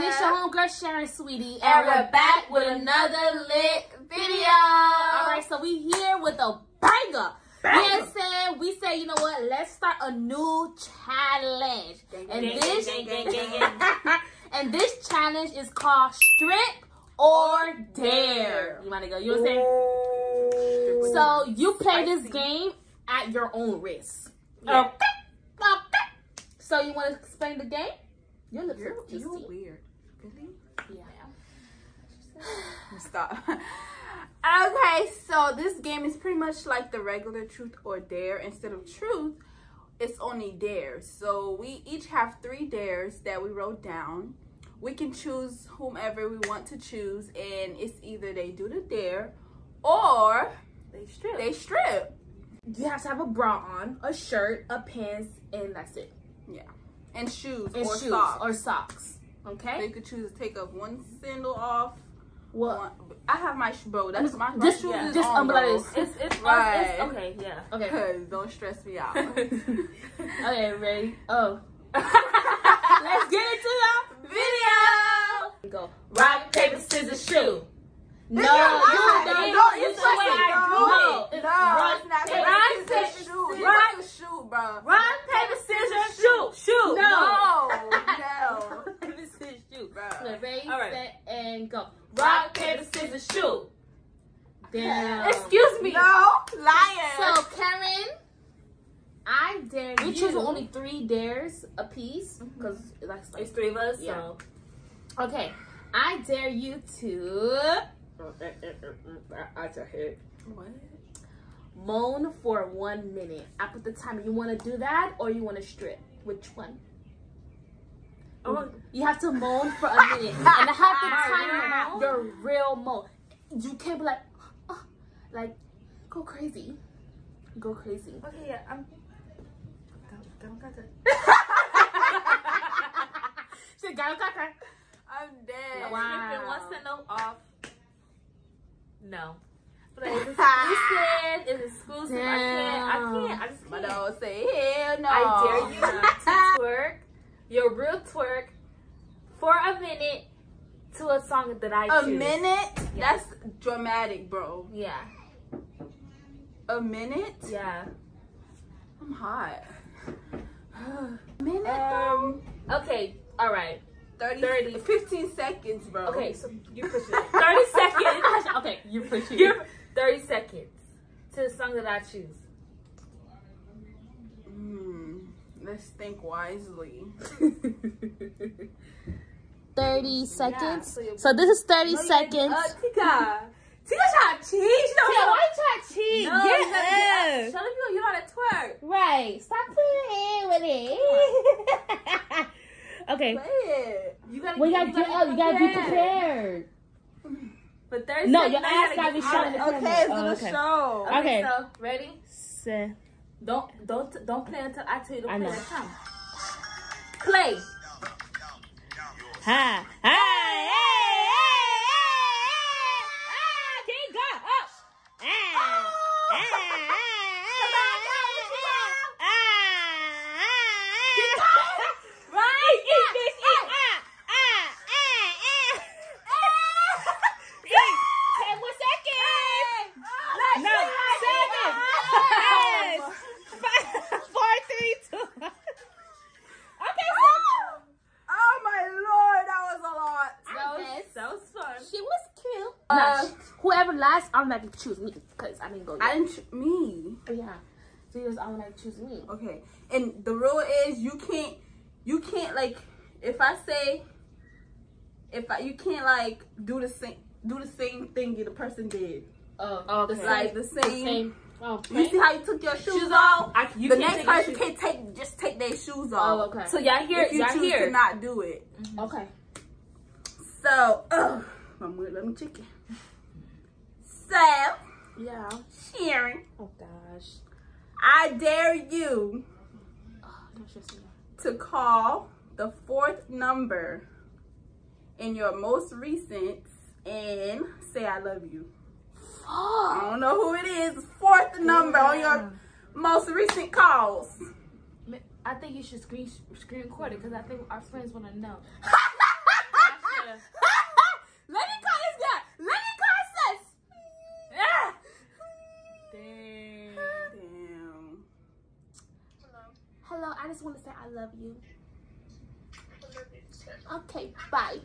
girl Sharon Sweetie, and, And we're back with another lit video. All right, so we here with a banger. Banger. We said we said, you know what? Let's start a new challenge, Gang, and gang, this gang, and this challenge is called Strip or Dare. You want to go? You know what I'm saying? So you play this game at your own risk. Yeah. Okay. Okay. So you want to explain the game? Your lips You're, juicy. you're weird. Really? Yeah. Stop. okay, so this game is pretty much like the regular truth or dare. Instead of truth, it's only dares. So we each have three dares that we wrote down. We can choose whomever we want to choose, and it's either they do the dare or They strip. they strip. You have to have a bra on, a shirt, a pants, and that's it. Yeah. And shoes And or shoes socks. or socks. So Okay. you could choose to take off one sandal off. Well, One, I have my bro. That's my, my just shoes yeah, is just on, bro. It's it's, Right. it's okay. Yeah. okay. Cause don't stress me out. Okay, ready? Oh. Let's get into the Video. go. Rock paper scissors shoe. No, This you is not- don't. no, It's it's the way I no, do no, it. No, Rock, it's not. paper, Rock, scissors, paper, shoe. scissors. Rock, paper, bro. Rock paper scissors shoe. Shoe. No. No, no, This is you. bro. Okay, ready, All right. set, and go. Rock paper scissors shoot. Down. Excuse me. No, liar. So, Karen, I dare you. You. choose only three dares a piece because mm-hmm. that's like It's three of us. Yeah. So okay. I dare you to I just hit. what? moan for one minute. I put the timer. You want to do that or you want to strip? Which one? Oh, You have to moan for a minute, and I have to time real your real moan. You can't be like, "Oh," like, go crazy, go crazy. okay. Yeah. I'm. Don't, don't got to. She got it. I'm dead. Wow. Stripping one sandal off. No. But it's exclusive. It's exclusive. I can't. I can't. I just can't. don't say hell no. I dare you to twerk your real twerk for a minute to a song that I A choose. A minute? That's dramatic, bro. Yeah. A minute? Yeah. I'm hot. A minute? Um. Okay. All right. 30, 30. 15 seconds, bro. Okay. So you push it. Thirty seconds. okay, you push it. You're thirty seconds to the song that I choose. Hmm. Let's think wisely. 30 seconds. so So this is 30 No, seconds. Uh, Tika. Tika trying to cheat. She don't Yeah, why you trying to cheat? No, you gotta- up. You you know how to twerk. Right. Stop playing with it. okay. Play it. You gotta. Well, you gotta get up. You gotta be prepared. For thirty No, your ass gotta be showing Okay, it's Oh, gonna okay. show. Okay, Okay. so ready? Se- Don't don't don't play until I tell you to I play know. the time. Play. Ha. Hey, hey, hey. King go. Up. Ah. Ah, ah, ah, ah, ah, ah. Right? Eat, bitch, eat. Ah, ah, ah, ah. Eat. Ten more seconds. No, seven, six, five, four, three, two. Okay, so Oh my lord, that was a lot. That guess. was, that was fun. She was cute. Uh, Nah, whoever last, I'm not gonna choose me because I didn't go. I Yet. didn't. Me. Oh, yeah, so you just automatically choose me. Okay, and the rule is you can't. You can't like if I say. If I, you can't like do the same do the same thing the person did. Oh, Okay. the same. the The same. same. Oh, You see how you took your shoes, Shoes off? off. I, you the can't next take person can't take just take their shoes off. Oh, okay. So y'all hear? If you Y'all choose hear? to not do it. Okay. So, ugh, I'm gonna let me check it. So, Yeah. Sharon, Oh gosh. I dare you Oh, don't stress me out. to call the fourth number in your most recent and say I love you. I don't know who it is. Fourth number on your most recent calls. I think you should screen screen record it because I think our friends want to know. Let me call this guy. Let me call sis. Ah! Dang. Damn. Hello, I just want to say I love you. Okay, bye.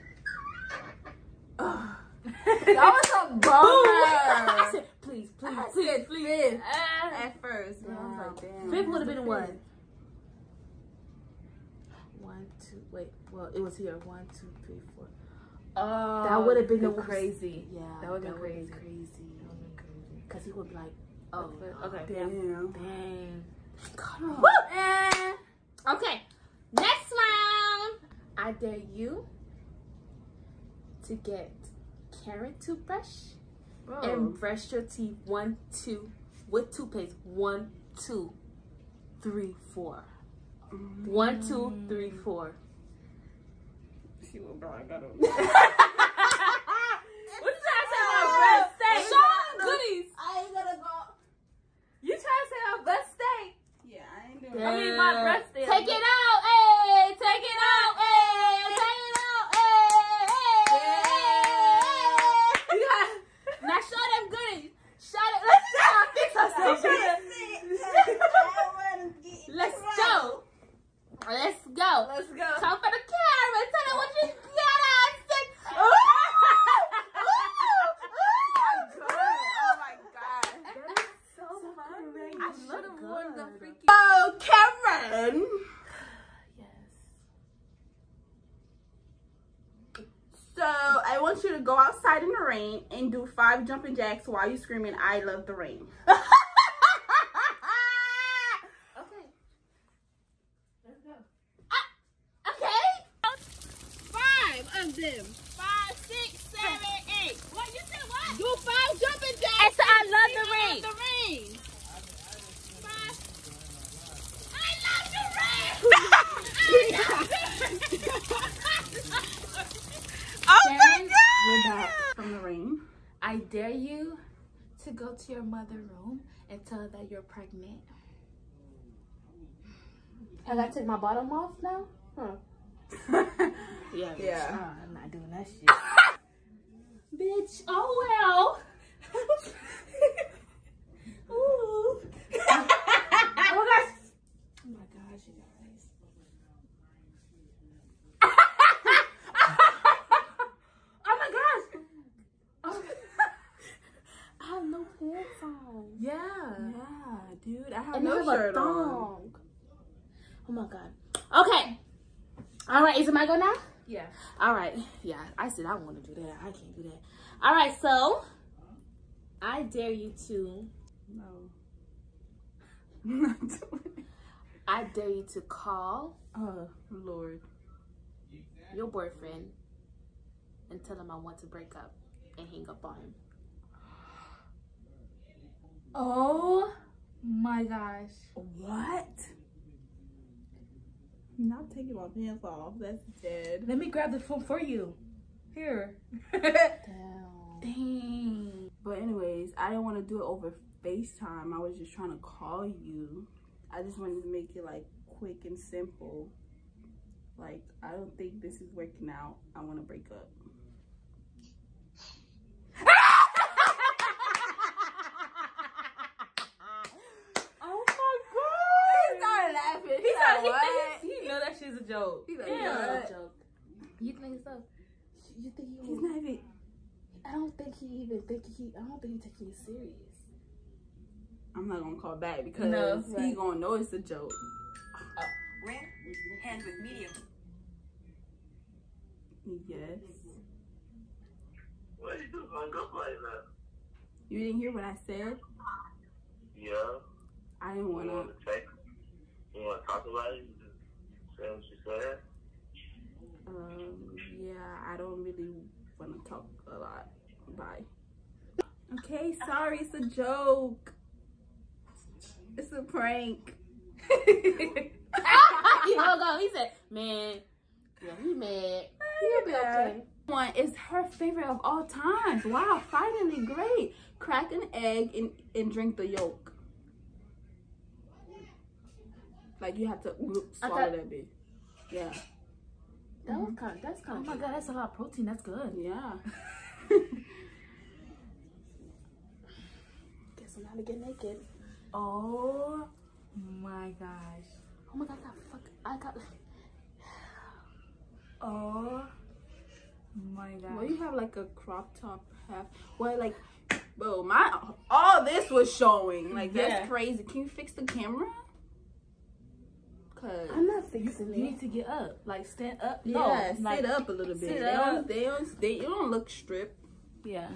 That was a I bummer. said, please, please, I please, said please. fifth Ah. at first. but I was like, damn. Fifth would have been one. One, two, wait. Well, it was here. One, two, three, four. Oh, That would've been the crazy. Yeah, that would have been crazy. crazy. That would have been crazy. Cause he would be like, Oh, oh, okay. Damn. Dang. Come on. Woo! Okay, next round. I dare you to get Karen toothbrush Bro. and brush your teeth. One, two, with toothpaste. One, two, three, four. One, two, three, mm. four. She will bro, I got him. What you trying to say about breast steak? Show off the goodies. I ain't gonna go. You trying to say about breast steak? Yeah, I ain't mean, my breast steak. Take it out, hey! Take it out, hey! Take it out, hey! hey, hey, hey. Now show them goodies. Show them. Let's uh, fix ourselves. Let's go. Let's go. Let's go. Come for the camera. Tell them what you got. I said. Ooh! Ooh! Oh my god. So funny. I should have worn the good. freaking. Oh, Karen. Yes. So I want you to go and do five jumping jacks while you screaming, "I love the rain." Okay. Let's go. Ah, okay. Five of them. Five, six, seven, eight. What you said? What? Do five jumping jacks. I said I love the I ring. love the ring. Five. I love the ring. Oh Karen, We're back from the rain. I dare you to go to your mother room and tell her that you're pregnant. I gotta take my bottom off now? Huh. Yeah. Yeah. Uh, I'm not doing that shit. Bitch, oh well. Ooh. oh my gosh. Oh my gosh, you guys. oh my gosh. Oh. I have no pants on. Yeah. Yeah, dude. I have And no have a shirt on. Oh my god. Okay. All right, is it my go now? Yeah. All right. Yeah, I said I want to do that. I can't do that. All right, so I dare you to. No. Not doing. I dare you to call Oh Lord. your boyfriend and tell him I want to break up and hang up on him. Oh my gosh. What? I'm not taking my pants off. That's dead. Let me grab the phone for you. Here. Damn. Dang. But anyways, I didn't want to do it over FaceTime. I was just trying to call you. I just wanted to make it like quick and simple. Like, I don't think this is working out. I want to break up. Oh my god. He started laughing. He, like, thought, he, what? thinks- he know that shit's a joke. He's like, Yeah. what? joke. You think so? You think he? He's not even. I don't think he even think he. I don't think he taking it serious. I'm not gonna call back because No, he right. gonna know it's a joke. Uh, Rare, hand with medium. Yes. Why you just hung up like that? You didn't hear what I said? Yeah. I didn't wanna. want to text? You want to talk about it? You just say you said. Um. Yeah. I don't really wanna talk a lot. Bye. Okay. Sorry. It's a joke. It's a prank. he hung up. He said, "Man, yeah, he mad. He'll be okay." One is her favorite of all times. Wow, finally great. Crack an egg and, and drink the yolk. Like you have to swallow thought- that bitch. Yeah. That was kind. That's kind. Oh kind my of. god, that's a lot of protein. That's good. Yeah. Guess I'm gonna get naked. Oh my gosh. Oh my god, I got fuck. I got. Oh my Well, gosh. you have like a crop top half. Well, like, bro, my all this was showing. Like that's crazy. Can you fix the camera? Cause I'm not fixing You it. need to get up, like stand up. yeah, no, sit like, up a little bit. They don't, they don't, they, you don't look stripped. Yeah.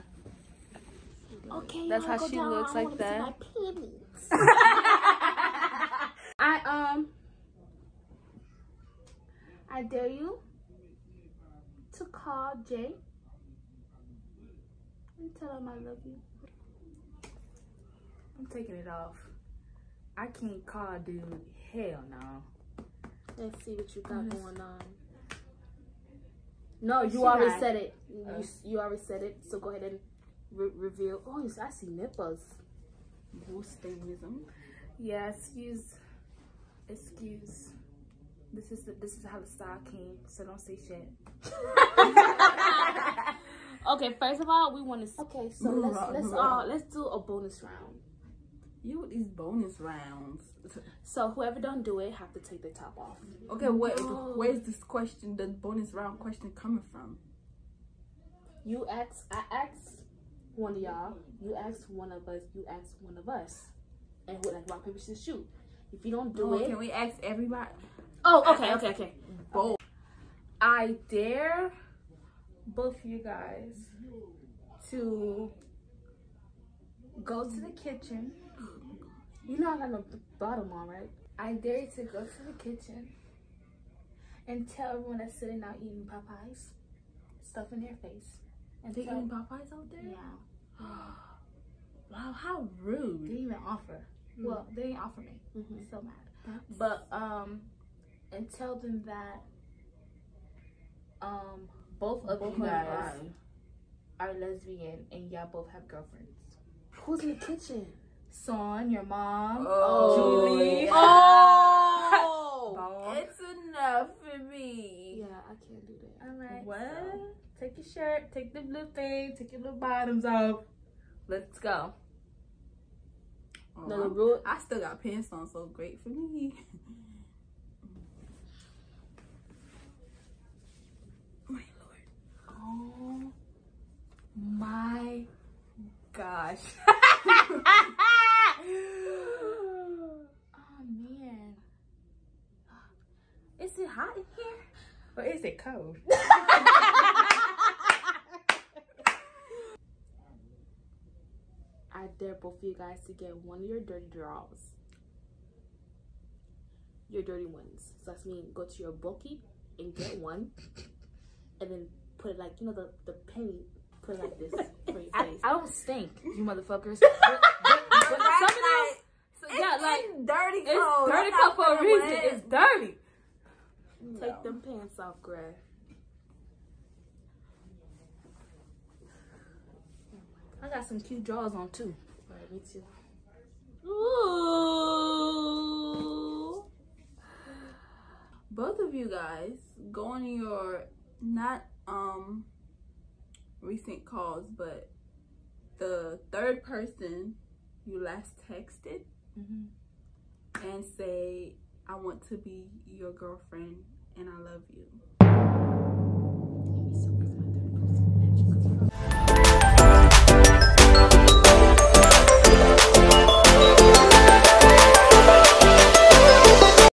Okay, That's how she down. looks I like wanna see that. my. I um. I dare you to call Jay and tell him I love you. I'm taking it off. I can't call dude. Hell no. Let's see what you got going on. No, you She already hot. said it. You, Oh. you already said it. So go ahead and re- reveal. Oh, you- I see nipples. Boostingism. Yeah, excuse, excuse. This is the, this is how the style came, so don't say shit. Okay, first of all, we want to. Okay, so let's let's move uh let's do a bonus round. You with these bonus rounds. So whoever don't do it have to take the top off. Okay, wait, No. where's this question, the bonus round question coming from? You ask, I ask one of y'all. You ask one of us. You ask one of us, and who like rock paper scissors shoot. If you don't do Oh, it, Can we ask everybody? oh okay okay okay. Both. I dare both of you guys to go to the kitchen. You know I got no bottom on, right? I dare you to go to the kitchen and tell everyone that's sitting out eating Popeyes, stuff in their face. And They tell, eating Popeyes out there? Yeah. Wow, how rude. they didn't even offer. Well, they didn't offer me. Mm-hmm. so mad. But um, and tell them that um both of Both you guys are lesbian and y'all both have girlfriends. Who's in the kitchen? Son, your mom, Oh, Julie. Oh, it's enough for me. Yeah, I can't do that. All right. What? so take your shirt, take the blue thing, take your little bottoms off. Let's go. Oh, No, the I'm- rule. I still got pants on, so great for me. My lord. Oh my gosh. oh man. Is it hot in here? Or is it cold? I dare both of you guys to get one of your dirty drawers. Your dirty ones. So that's mean go to your bulky and get one, and then put it like you know the the penny. Put it like this for your I, face. I don't stink, you motherfuckers. But, but, but some of these, so, yeah, like dirty it's dirty cup for a reason. It's dirty. Take them pants off, Greg. I got some cute drawers on too. Me too. Ooh. Both of you guys go on your not um recent calls, but the third person you last texted Mhm. and say, I want to be your girlfriend and I love you.